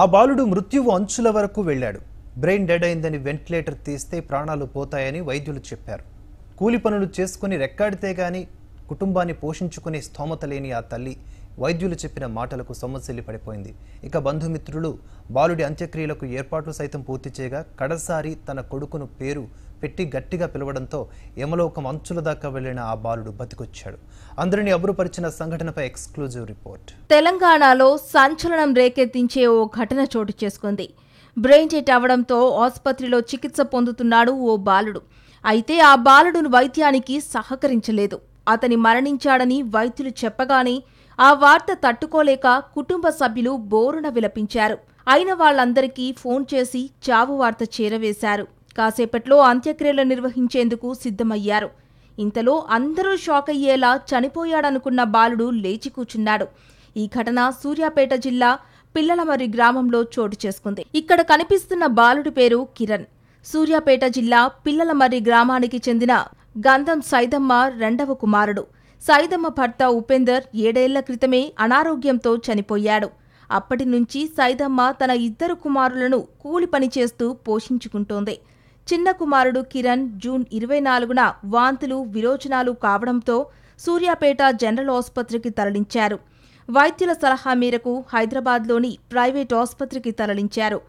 ఆ బాలుడు మృత్యువు అంచుల వరకు వెళ్ళాడు. బ్రెయిన్ డెడ్ అయిందని వెంటిలేటర్ తీస్తే ప్రాణాలు పోతాయని వైద్యులు చెప్పారు. కూలి పనులు చేసుకుని రెక్కాడితే గాని కుటుంబాన్ని పోషించుకునే స్తోమత లేని ఆ తల్లి వైద్యులు చెప్పిన మాటలకు సొమ్మసిల్లి పడిపోయింది. ఇక బంధుమిత్రులు బాలుడి అంత్యక్రియలకు ఏర్పాట్లు సైతం పూర్తి చేయగా కడసారి తన కొడుకును పేరు పెట్టి గట్టిగా పిలవడంతో యమలోకం అంచుల దాకా వెళ్ళిన ఆ బాలుడు బతికొచ్చాడు. అందరినీ అబురుపరిచిన సంఘటనపై ఎక్స్క్లూజివ్ రిపోర్ట్. తెలంగాణలో సంచలనం రేకెత్తించే ఓ ఘటన చోటు చేసుకుంది. బ్రెయిన్ డెడ్ అవడంతో ఆసుపత్రిలో చికిత్స పొందుతున్నాడు ఓ బాలుడు. అయితే ఆ బాలుడును వైద్యానికి సహకరించలేదు. అతని మరణించాడని వైద్యులు చెప్పగానే ఆ వార్త తట్టుకోలేక కుటుంబ సభ్యులు బోరున విలపించారు. అయిన వాళ్ళందరికీ ఫోన్ చేసి చావు వార్త చేరవేశారు. కాసేపట్లో అంత్యక్రియలు నిర్వహించేందుకు సిద్ధమయ్యారు. ఇంతలో అందరూ షాక్ అయ్యేలా చనిపోయాడనుకున్న బాలుడు లేచి కూర్చున్నాడు ఈ ఘటన సూర్యాపేట జిల్లా పిల్లలమర్రి గ్రామంలో చోటు చేసుకుంది. ఇక్కడ కనిపిస్తున్న బాలుడి పేరు కిరణ్. సూర్యాపేట జిల్లా పిల్లలమర్రి గ్రామానికి చెందిన గంధం సైదమ్మ రెండవ కుమారుడు. సైదమ్మ భర్త ఉపేందర్ ఏడేళ్ళ క్రితమే అనారోగ్యంతో చనిపోయాడు. అప్పటి నుంచి సైదమ్మ తన ఇద్దరు కుమారులను కూలి పని చేస్తూ పోషించుకుంటోంది. చిన్న కుమారుడు కిరణ్ జూన్ ఇరవై నాలుగున వాంతులు విరోచనాలు కావడంతో సూర్యాపేట జనరల్ ఆసుపత్రికి తరలించారు. వైద్యుల సలహా మేరకు హైదరాబాద్లోని ప్రైవేట్ ఆసుపత్రికి తరలించారు.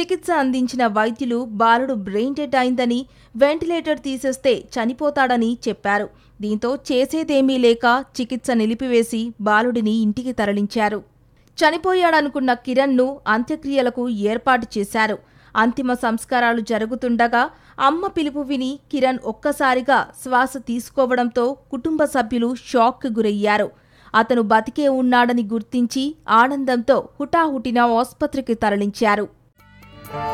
చికిత్స అందించిన వైద్యులు బాలుడు బ్రెయిన్ డెడ్ అయిందని వెంటిలేటర్ తీసేస్తే చనిపోతాడని చెప్పారు. దీంతో చేసేదేమీ లేక చికిత్స నిలిపివేసి బాలుడిని ఇంటికి తరలించారు. చనిపోయాడనుకున్న కిరణ్ను అంత్యక్రియలకు ఏర్పాటు చేశారు. అంతిమ సంస్కారాలు జరుగుతుండగా అమ్మ పిలుపు విని కిరణ్ ఒక్కసారిగా శ్వాస తీసుకోవడంతో కుటుంబ సభ్యులు షాక్కి గురయ్యారు. అతను బతికే ఉన్నాడని గుర్తించి ఆనందంతో హుటాహుటిన ఆసుపత్రికి తరలించారు. వైద్యం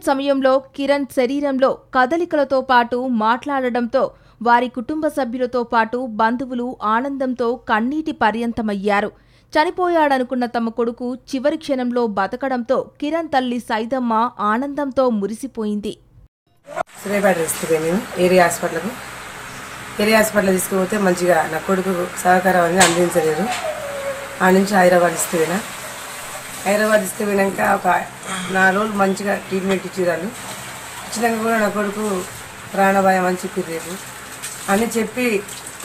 సమయంలో కిరణ్ శరీరంలో కదలికలతో పాటు మాట్లాడడంతో వారి కుటుంబ సభ్యులతో పాటు బంధువులు ఆనందంతో కన్నీటి పర్యంతమయ్యారు. చనిపోయాడనుకున్న తమ కొడుకు చివరి క్షణంలో బతకడంతో కిరణ్ తల్లి సైదమ్మ ఆనందంతో మురిసిపోయింది. సూర్యాపేట తీసుకుపోయి మేము ఏరియా హాస్పిటల్కు. ఏరియా హాస్పిటల్ తీసుకుపోతే మంచిగా నా కొడుకు సహకారం అనేది అందించలేదు. ఆ నుంచి హైదరాబాద్ తీసుకుపోయినా. హైదరాబాద్ తీసుకుపోయినాక ఒక నాలుగు రోజులు మంచిగా ట్రీట్మెంట్ ఇచ్చేదాన్ని ఇచ్చినాక కూడా నా కొడుకు ప్రాణభాయం అని చెప్పి రేపు అని చెప్పి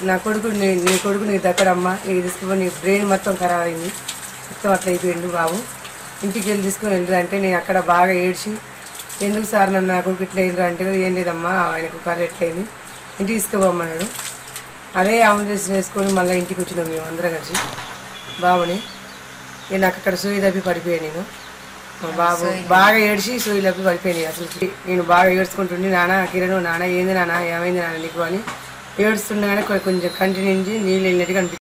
నా కొడుకు నీ నీ కొడుకు నీకు దక్కడమ్మా నీకు తీసుకుపోయి నీ బ్రెయిన్ మొత్తం ఖరాబ్ అయింది. మొత్తం అట్లా అయిపోయిండు బాబు. ఇంటికి వెళ్ళి తీసుకుని వెళ్ళి అంటే నేను అక్కడ బాగా ఏడ్చి ఎందుకు సార్ నన్ను నా కొడుకు ఇట్లా అయిండ్రు అంటే ఏం లేదమ్మా ఆయనకు కాలు ఎట్లయింది? ఇంటికి తీసుకుపోమన్నాడు. అదే అంబులెన్స్ వేసుకొని మళ్ళీ ఇంటికి వచ్చినాం మేము అందరం కలిసి. బాబుని నేను నాకు అక్కడ సూయి తప్పి పడిపోయాను నేను. మా బాబు బాగా ఏడ్చి సూయి తప్పి పడిపోయాను అసలు. నేను బాగా ఏడ్చుకుంటుండే నాన్న కిరణ్ నాన్న ఏంది నాన్న ఏమైంది నాన్న నీకు? అని ఏడుస్తుండగానే కొంచెం కంటి నుంచి నీళ్ళు వెళ్ళినట్టుగా అనిపించింది